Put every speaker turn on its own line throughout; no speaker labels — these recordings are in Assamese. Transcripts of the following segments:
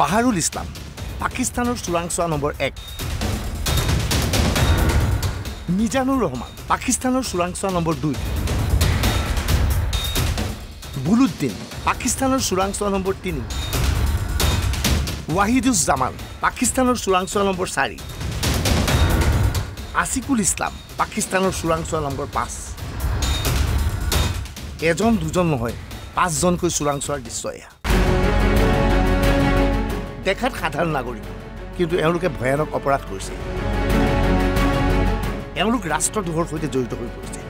বাহাৰুল ইছলাম পাকিস্তানৰ চোৰাংচোৱা নম্বৰ এক। মিজানুৰ ৰহমান, পাকিস্তানৰ চোৰাংচোৱা নম্বৰ দুই। বুলুদ্দিন, পাকিস্তানৰ চোৰাংচোৱা নম্বৰ তিনি। ৱাহিদুজ্জামান, পাকিস্তানৰ চোৰাংচোৱা নম্বৰ চাৰি। আছিকুল ইছলাম, পাকিস্তানৰ চোৰাংচোৱা নম্বৰ পাঁচ। এজন দুজন নহয়, পাঁচজনকৈ চোৰাংচোৱাৰ দৃশ্য এয়া। দেখাত সাধাৰণ নাগৰিক। কিন্তু এওঁলোকে ভয়ানক অপৰাধ কৰিছে। এওঁলোক ৰাষ্ট্ৰদ্ৰোহৰ সৈতে জড়িত হৈ পৰিছে।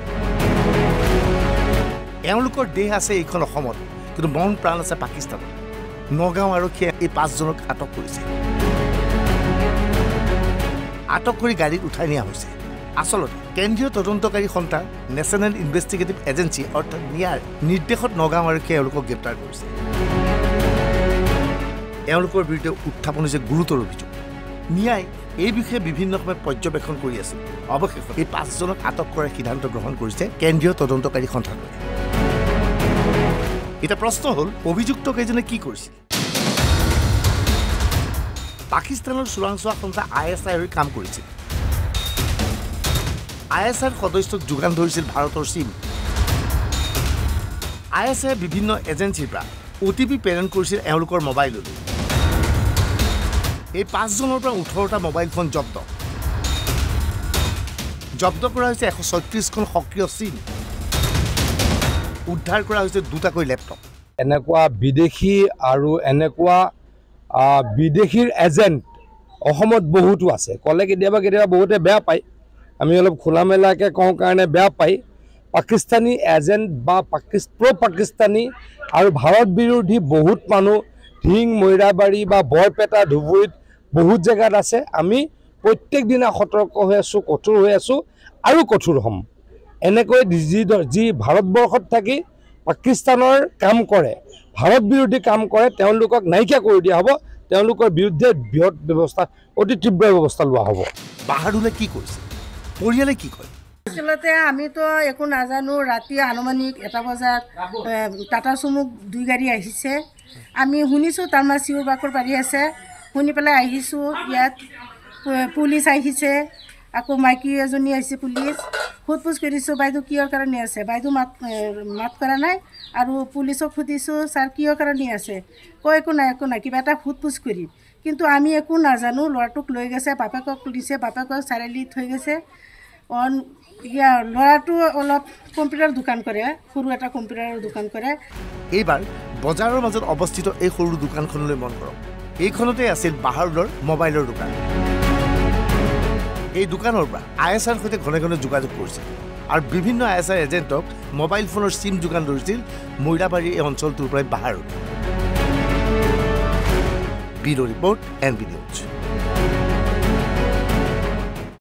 এওঁলোকৰ দেহ আছে এইখন অসমত কিন্তু মন প্ৰাণ আছে পাকিস্তানত। নগাঁও আৰক্ষীয়ে এই পাঁচজনক আটক কৰিছে। আটক কৰি গাড়ীত উঠাই নিয়া হৈছে। আচলতে কেন্দ্ৰীয় তদন্তকাৰী সন্থা নেশ্যনেল ইনভেষ্টিগেটিভ এজেঞ্চি অৰ্থাৎ নিয়াৰ নিৰ্দেশত নগাঁও আৰক্ষীয়ে এওঁলোকক গ্ৰেপ্তাৰ কৰিছে। এওঁলোকৰ বিৰুদ্ধে উত্থাপন হৈছে গুৰুতৰ অভিযোগ। নিয়াই এই বিষয়ে বিভিন্ন সময়ত পৰ্যবেক্ষণ কৰি আছিল অৱশেষত এই পাঁচজনক আটক কৰাৰ সিদ্ধান্ত গ্ৰহণ কৰিছে কেন্দ্ৰীয় তদন্তকাৰী সন্থাটোৱে। এতিয়া প্ৰশ্ন হ'ল অভিযুক্তকেইজনে কি কৰিছিল? পাকিস্তানৰ চোৰাংচোৱা সন্থা আই এছ আইৰ হৈ কাম কৰিছিল। আই এছ আইৰ সদস্যক যোগান ধৰিছিল ভাৰতৰ চিম আই এছ আইয়ে বিভিন্ন এজেঞ্চিৰ পৰা অ' টি পি প্ৰেৰণ কৰিছিল এওঁলোকৰ মোবাইললৈ। এই পাঁচজনৰ পৰা ওঠৰটা মোবাইল ফোন জব্দ। জব্দ কৰা হৈছে এশ ছয়ত্ৰিছখন সক্ৰিয় চিম উদ্ধাৰ কৰা হৈছে দুটাকৈ লেপটপ
এনেকুৱা বিদেশী আৰু এনেকুৱা বিদেশীৰ এজেণ্ট অসমত বহুতো আছে। ক'লে কেতিয়াবা কেতিয়াবা বহুতে বেয়া পায়। আমি অলপ খোলা মেলাকৈ কওঁ কাৰণে বেয়া পায়। পাকিস্তানী এজেণ্ট বা পাকিস প্ৰ' পাকিস্তানী আৰু ভাৰত বিৰোধী বহুত মানুহ ধিং মৈৰাবাৰী বা বৰপেটা ধুবুৰীত বহুত জেগাত আছে। আমি প্ৰত্যেক দিনা সতৰ্ক হৈ আছোঁ কঠোৰ হৈ আছোঁ আৰু কঠোৰ হ'ম। এনেকৈ যি যি ভাৰতবৰ্ষত থাকি পাকিস্তানৰ কাম কৰে ভাৰত বিৰোধী কাম কৰে তেওঁলোকক নাইকিয়া কৰি দিয়া হ'ব। তেওঁলোকৰ বিৰুদ্ধে বৃহৎ ব্যৱস্থা অতি তীব্ৰ ব্যৱস্থা লোৱা হ'ব।
বাহাদুলে কি কৰিছে? পৰিয়ালে কি কয়
আচলতে আমিতো একো নাজানো ৰাতি আনুমানিক এটা বজাত টাটা চুমুক দুই গাড়ী আহিছে। আমি শুনিছোঁ তাৰমানে চিঞৰ বাখৰ পাৰি আছে। শুনি পেলাই আহিছোঁ ইয়াত পুলিচ আহিছে আকৌ মাইকী এজনী আহিছে পুলিচ। সোধ পোছ কৰিছোঁ বাইদেউ কিহৰ কাৰণে আছে? বাইদেউ মাত মাত কৰা নাই। আৰু পুলিচক সুধিছোঁ ছাৰ কিহৰ কাৰণে আছে? কয় একো নাই একো নাই কিবা এটা সোধ পোছ কৰিম। কিন্তু আমি একো নাজানো ল'ৰাটোক লৈ গৈছে বাপেকক দিছে বাপেকক চাৰিআলিত থৈ গৈছে। ল'ৰাটো অলপ কম্পিউটাৰ দোকান কৰে সৰু এটা কম্পিউটাৰৰ দোকান কৰে।
এইবাৰ বজাৰৰ মাজত অৱস্থিত এই সৰু দোকানখনলৈ মন কৰক। এইখনতে আছিল বাহাদুৰৰ মোবাইলৰ দোকান। এই দোকানৰ পৰা আই এছ আইৰ সৈতে ঘনে ঘনে যোগাযোগ কৰিছিল আৰু বিভিন্ন আই এছ আই এজেণ্টক মোবাইল ফোনৰ চিম যোগান ধৰিছিল মৈৰাবাৰী এই অঞ্চলটোৰ পৰাই Bahadur bureau' report N B news.